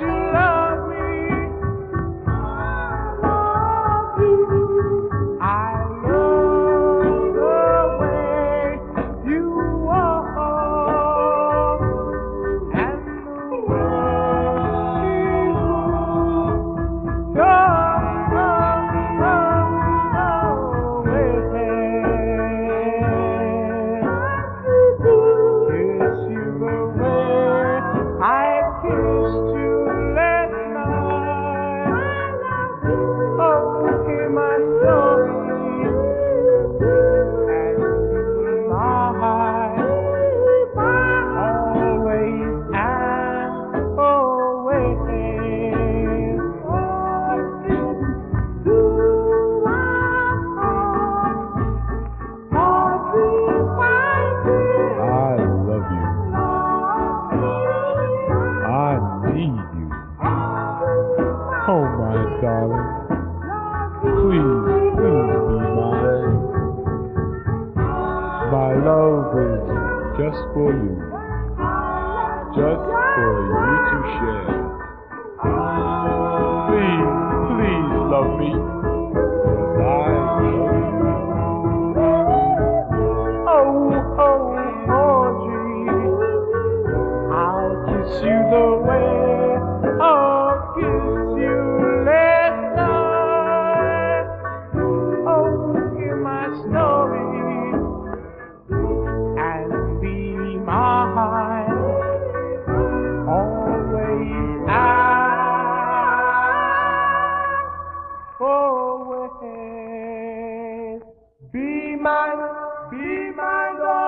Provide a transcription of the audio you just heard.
you love. Oh my darling, please, please be mine. My love is just for you, just for you to share. Please, please love me. away. Be my, be my Lord.